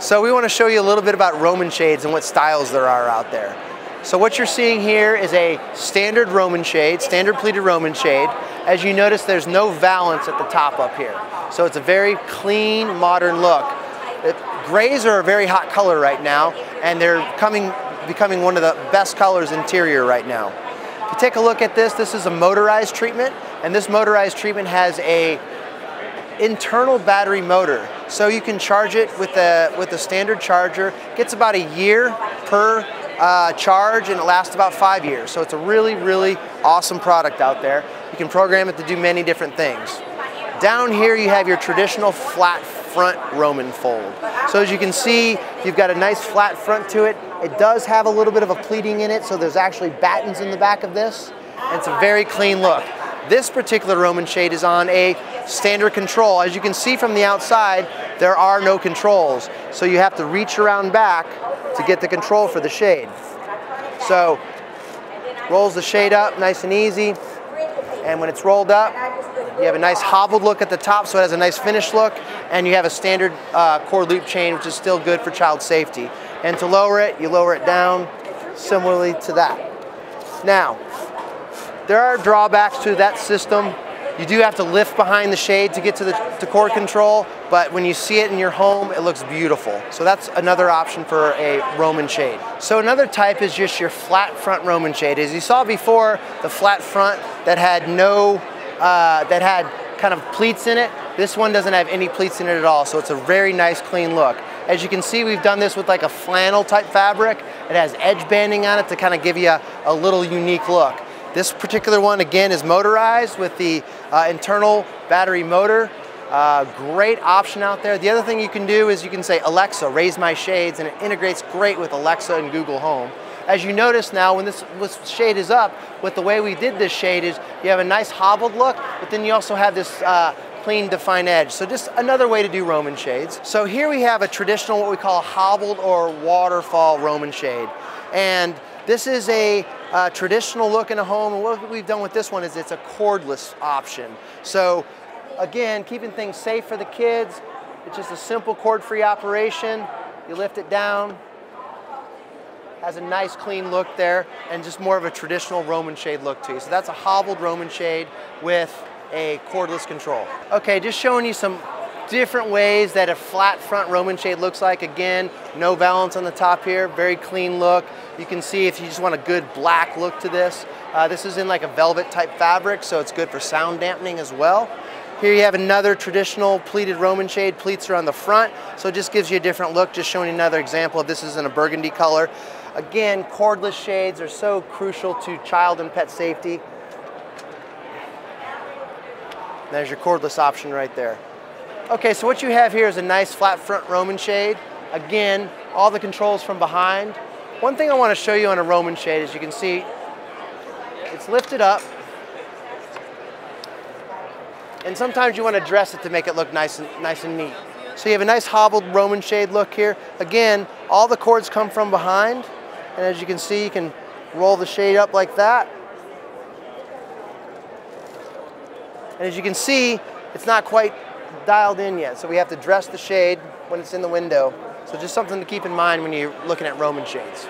So we want to show you a little bit about Roman shades and what styles there are out there. So what you're seeing here is a standard Roman shade, standard pleated Roman shade. As you notice, there's no valance at the top up here. So it's a very clean, modern look. It, grays are a very hot color right now, and they're coming, becoming one of the best colors interior right now. If you take a look at this, this is a motorized treatment, and this motorized treatment has a internal battery motor. So you can charge it with a, with a standard charger. Gets about a year per uh, charge and it lasts about five years. So it's a really, really awesome product out there. You can program it to do many different things. Down here you have your traditional flat front Roman fold. So as you can see, you've got a nice flat front to it. It does have a little bit of a pleating in it, so there's actually battens in the back of this. And it's a very clean look. This particular Roman shade is on a standard control. As you can see from the outside, there are no controls. So you have to reach around back to get the control for the shade. So rolls the shade up nice and easy. And when it's rolled up, you have a nice hobbled look at the top, so it has a nice finished look. And you have a standard uh, cord loop chain, which is still good for child safety. And to lower it, you lower it down similarly to that. Now, there are drawbacks to that system. You do have to lift behind the shade to get to the to cord control, but when you see it in your home, it looks beautiful. So that's another option for a Roman shade. So another type is just your flat front Roman shade. As you saw before, the flat front that had no, uh, that had kind of pleats in it, this one doesn't have any pleats in it at all, so it's a very nice clean look. As you can see, we've done this with like a flannel type fabric. It has edge banding on it to kind of give you a, a little unique look. This particular one, again, is motorized with the uh, internal battery motor. Uh, great option out there. The other thing you can do is you can say, Alexa, raise my shades, and it integrates great with Alexa and Google Home. As you notice now, when this, this shade is up, with the way we did this shade is you have a nice hobbled look, but then you also have this uh, clean defined edge. So just another way to do Roman shades. So here we have a traditional, what we call hobbled or waterfall Roman shade. And this is a uh, traditional look in a home, and what we've done with this one is it's a cordless option. So again, keeping things safe for the kids, it's just a simple cord-free operation. You lift it down, has a nice clean look there, and just more of a traditional Roman shade look to you. So that's a hobbled Roman shade with a cordless control. Okay, just showing you some different ways that a flat front Roman shade looks like. Again, no valance on the top here, very clean look. You can see if you just want a good black look to this. Uh, this is in like a velvet type fabric, so it's good for sound dampening as well. Here you have another traditional pleated Roman shade. Pleats are on the front, so it just gives you a different look. Just showing another example of this is in a burgundy color. Again, cordless shades are so crucial to child and pet safety. There's your cordless option right there. Okay, so what you have here is a nice flat front Roman shade. Again, all the controls from behind. One thing I want to show you on a Roman shade is you can see it's lifted up. And sometimes you want to dress it to make it look nice and, nice and neat. So you have a nice hobbled Roman shade look here. Again, all the cords come from behind. And as you can see, you can roll the shade up like that. And as you can see, it's not quite dialed in yet, so we have to dress the shade when it's in the window. So just something to keep in mind when you're looking at Roman shades.